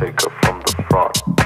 take her from the front.